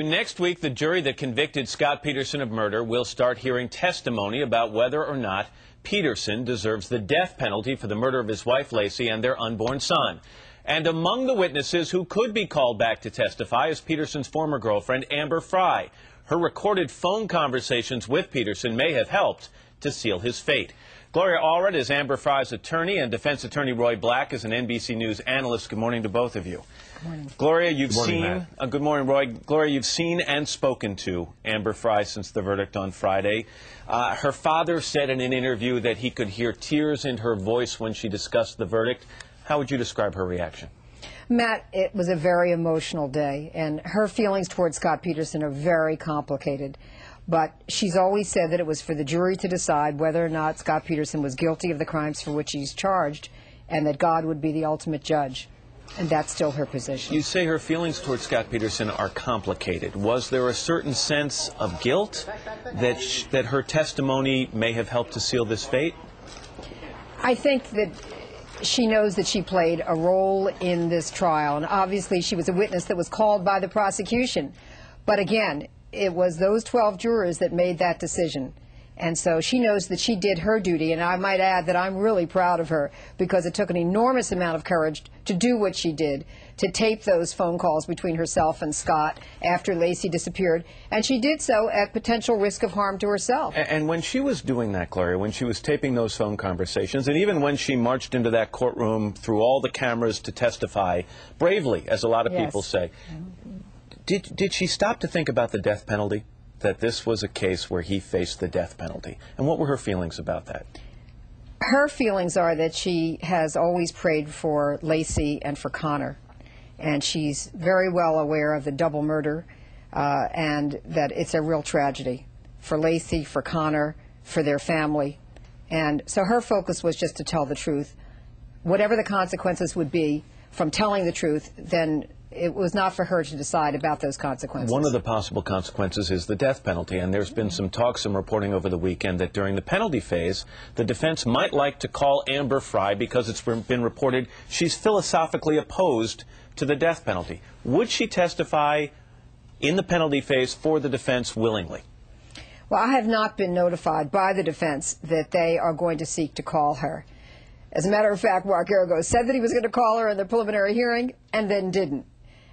Next week, the jury that convicted Scott Peterson of murder will start hearing testimony about whether or not Peterson deserves the death penalty for the murder of his wife, Laci, and their unborn son. And among the witnesses who could be called back to testify is Peterson's former girlfriend, Amber Frey. Her recorded phone conversations with Peterson may have helped to seal his fate. Gloria Allred is Amber Frey's attorney, and defense attorney Roy Black is an NBC News analyst. Good morning to both of you. Good morning. Gloria, you've Good morning, seen. Matt. Uh, good morning, Roy. Gloria, you've seen and spoken to Amber Frey since the verdict on Friday. Uh, her father said in an interview that he could hear tears in her voice when she discussed the verdict. How would you describe her reaction? Matt, it was a very emotional day, and her feelings towards Scott Peterson are very complicated. But she's always said that it was for the jury to decide whether or not Scott Peterson was guilty of the crimes for which he's charged, and that God would be the ultimate judge. And that's still her position. You say her feelings towards Scott Peterson are complicated. Was there a certain sense of guilt that sh- that her testimony may have helped to seal this fate? I think that she knows that she played a role in this trial, and obviously she was a witness that was called by the prosecution. But again, it was those 12 jurors that made that decision. And so she knows that she did her duty, and I might add that I'm really proud of her because it took an enormous amount of courage to do what she did, to tape those phone calls between herself and Scott after Laci disappeared, and she did so at potential risk of harm to herself. And when she was doing that, Gloria, when she was taping those phone conversations, and even when she marched into that courtroom through all the cameras to testify bravely, as a lot of Yes. people say, did, did she stop to think about the death penalty? That this was a case where he faced the death penalty? And what were her feelings about that? her feelings are that she has always prayed for Laci and for Conner, and she's very well aware of the double murder, uh, and that it's a real tragedy for Laci, for Conner, for their family, and so her focus was just to tell the truth, whatever the consequences would be from telling the truth. Then it was not for her to decide about those consequences. One of the possible consequences is the death penalty, and there's been some talk, some reporting over the weekend that during the penalty phase, the defense might like to call Amber Frey because it's been reported she's philosophically opposed to the death penalty. Would she testify in the penalty phase for the defense willingly? Well, I have not been notified by the defense that they are going to seek to call her. As a matter of fact, Mark Geragos said that he was going to call her in the preliminary hearing and then didn't.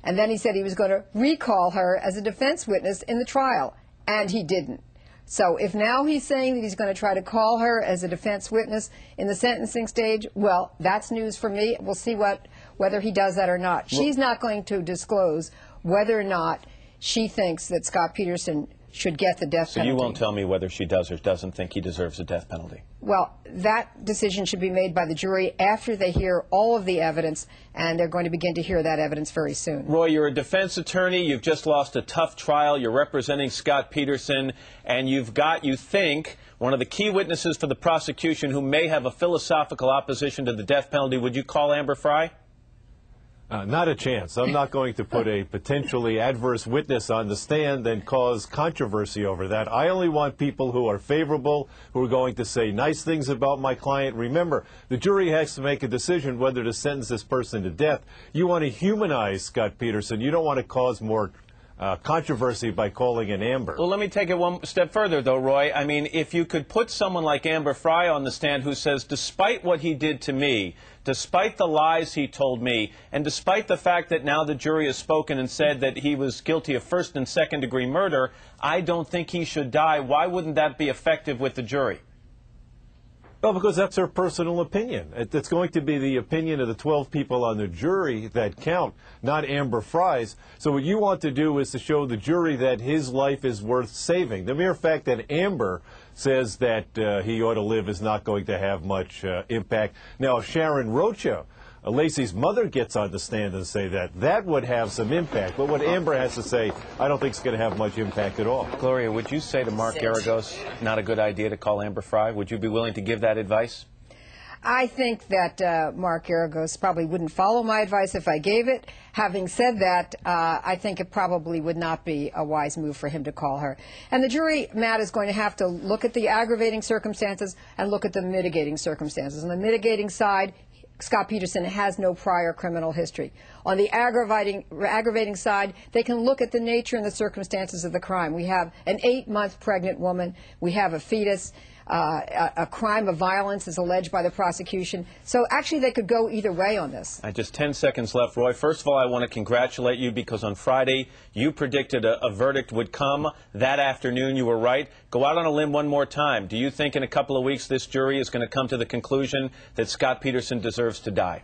And then he said he was going to recall her as a defense witness in the trial, and he didn't. So if now he's saying that he's going to try to call her as a defense witness in the sentencing stage, well, that's news for me. We'll see what whether he does that or not. She's not going to disclose whether or not she thinks that Scott Peterson should get the death So penalty. So you won't tell me whether she does or doesn't think he deserves a death penalty. Well, that decision should be made by the jury after they hear all of the evidence, and they're going to begin to hear that evidence very soon. Roy, you're a defense attorney. You've just lost a tough trial. You're representing Scott Peterson, and you've got, you think, one of the key witnesses for the prosecution who may have a philosophical opposition to the death penalty. Would you call Amber Frey? Uh, not a chance. I'm not going to put a potentially adverse witness on the stand and cause controversy over that. I only want people who are favorable, who are going to say nice things about my client. Remember, the jury has to make a decision whether to sentence this person to death. You want to humanize Scott Peterson. You don't want to cause more uh, controversy by calling an Amber. Well, let me take it one step further, though, Roy. I mean, if you could put someone like Amber Frey on the stand who says, despite what he did to me, despite the lies he told me, and despite the fact that now the jury has spoken and said that he was guilty of first and second degree murder, I don't think he should die, why wouldn't that be effective with the jury? Well, because that's her personal opinion. It- It's going to be the opinion of the 12 people on the jury that count, not Amber Frey's. So what you want to do is to show the jury that his life is worth saving. The mere fact that Amber says that uh, he ought to live is not going to have much uh, impact. Now, Sharon Rocha, Laci's mother, gets on the stand and say that, that would have some impact. But what Amber has to say, I don't think is going to have much impact at all. Gloria, would you say to Mark Geragos, not a good idea to call Amber Frey? Would you be willing to give that advice? I think that uh, Mark Geragos probably wouldn't follow my advice if I gave it. Having said that, uh, I think it probably would not be a wise move for him to call her. And the jury, Matt, is going to have to look at the aggravating circumstances and look at the mitigating circumstances. On the mitigating side, Scott Peterson has no prior criminal history. On the aggravating, aggravating side, they can look at the nature and the circumstances of the crime. We have an eight month pregnant woman, we have a fetus. Uh, a, crime of violence is alleged by the prosecution. So actually, they could go either way on this. Uh, just 10 seconds left, Roy. First of all, I want to congratulate you because on Friday you predicted a, a verdict would come that afternoon. You were right. Go out on a limb one more time. Do you think in a couple of weeks this jury is going to come to the conclusion that Scott Peterson deserves to die?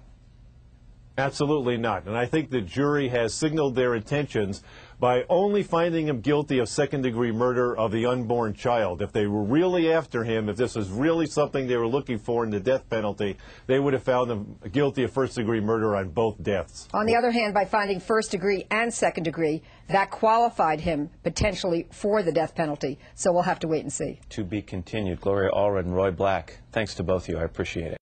Absolutely not. And I think the jury has signaled their intentions by only finding him guilty of second degree murder of the unborn child. If they were really after him, if this was really something they were looking for in the death penalty, they would have found him guilty of first degree murder on both deaths. On the other hand, by finding first degree and second degree, that qualified him potentially for the death penalty. So we'll have to wait and see. To be continued. Gloria Allred and Roy Black, thanks to both of you. I appreciate it.